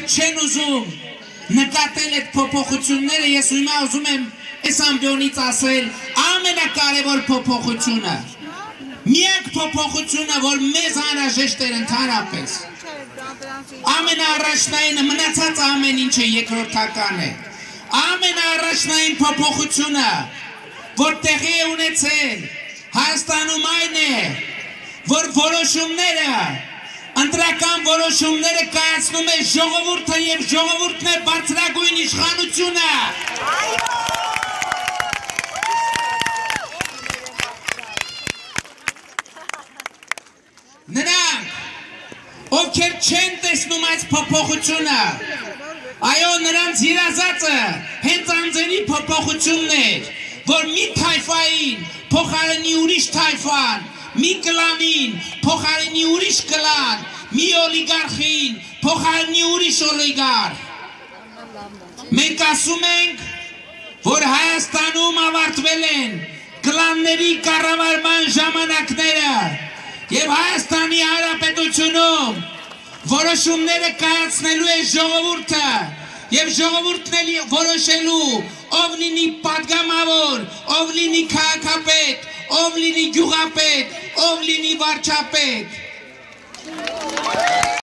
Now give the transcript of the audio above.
ովքեր չեն ուզում նկատել այդ փոփոխությունները, ես հիմա ուզում եմ այս ամբիոնից ասել ամենակարևոր փոփոխությունը։ Միակ փոփոխությունը, որ մեզ անհրաժեշտ էր ընդհանրապես։ Ամենաառաջնային մնացած ամեն ինչը երկրորդական է։ Ամենաառաջնային փոփոխությունը, որ տեղի է ունեցել Հայաստանում այն է, որ որոշումները որոշումները կայացնում է ժողովուրդը եւ ժողովուրդն է բարձրագույն իշխանությունը։ Նրանք, ովքեր չեն տեսնում այս փոփոխությունը, այո, նրանց երազածը հենց անձերի փոփոխությունն էր, որ մի թայֆային փոխարինի ուրիշ թայֆան, մի կլանին փոխարինի ուրիշ կլան, մի օլիգարխին, փոխարինի ուրիշ օլիգարխ։ Մենք ասում ենք, որ Հայաստանում ավարտվել են կլանների կառավարման ժամանակները եւ Հայաստանի Հանրապետությունում որոշումները կայացնելու է ժողովուրդը եւ ժողովուրդն էլի որոշելու ով լինի падգամավոր, ով լինի քաղաքապետ, ով լինի գյուղապետ, ով լինի վարչապետ։ Thank you.